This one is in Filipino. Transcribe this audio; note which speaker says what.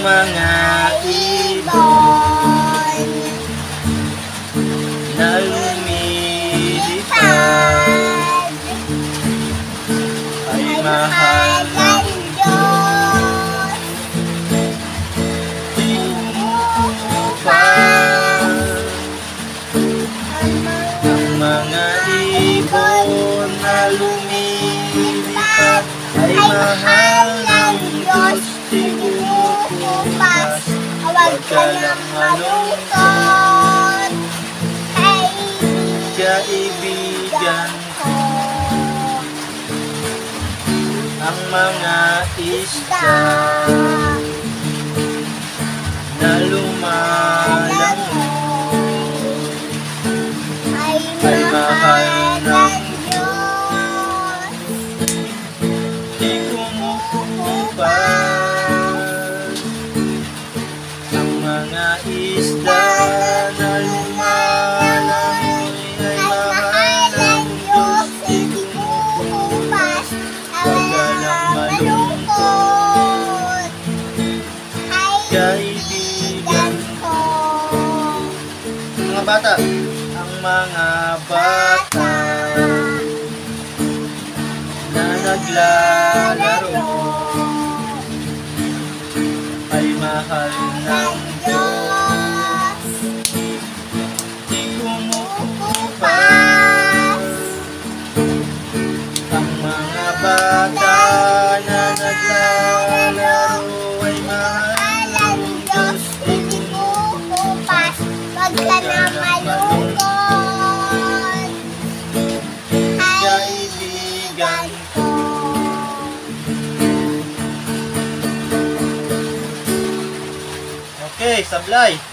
Speaker 1: mga ibon. Na lumilipad
Speaker 2: Pad
Speaker 1: ay mahal ng
Speaker 2: Diyos
Speaker 1: tingupad. Ang mga ibon na lumilipad. Ay mahal
Speaker 2: Huwag ka nang malungkot
Speaker 1: kaibigan
Speaker 2: ko.
Speaker 1: ang mga isda malungkot kaibigan
Speaker 2: ko.
Speaker 1: Mga bata. Ang mga bata. Na naglalaro
Speaker 2: na malungkot
Speaker 1: kaibigan
Speaker 2: ko
Speaker 1: Okay, sablay.